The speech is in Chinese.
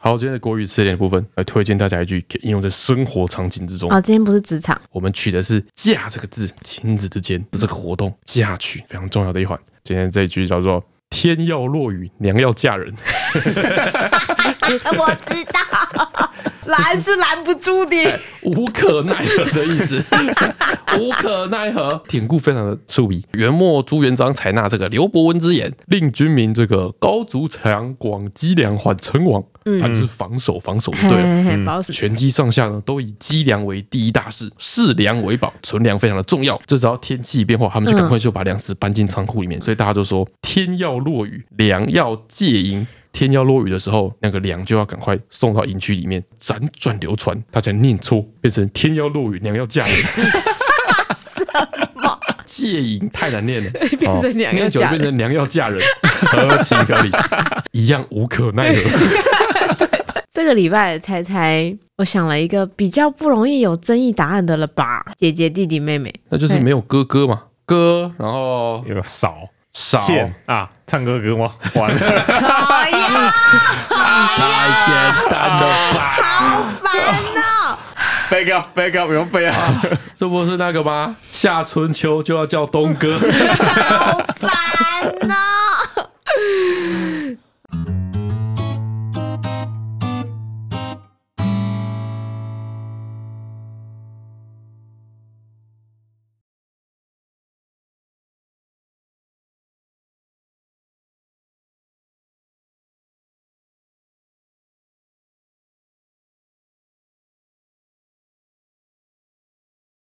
好，今天的国语词典部分来推荐大家一句可以应用在生活场景之中。哦，今天不是职场，我们取的是“嫁”这个字，亲子之间的这个活动，嫁娶非常重要的一环。今天这一句叫做“天要落雨，娘要嫁人 我知道，拦是拦不住的。”，无可奈何的意思。无可奈何，典故非常的出名。元末朱元璋采纳这个刘伯温之言，令军民这个高筑墙，广积粮，缓称王。嗯他就是防守，防守就对了。全机上下呢，都以积粮为第一大事，视粮为宝，存粮非常的重要。这只要天气变化，他们就赶快就把粮食搬进仓库里面。所以大家都说，天要落雨，粮要借营。天要落雨的时候，那个粮就要赶快送到营区里面，辗转流传，他才念错，变成天要落雨，娘要嫁人。借营太难念了，变成娘要嫁人，合情合理，一样无可奈何。这个礼拜的猜猜，我想了一个比较不容易有争议答案的了吧？姐姐、弟弟、妹妹。那就是没有哥哥嘛，哥，然后有少少啊，唱歌给我？完了，哎呀，太简单了吧？好烦哦！back up back up，不用背啊。这不是那个吗？夏春秋就要叫东哥。好烦哦！